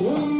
Whoa.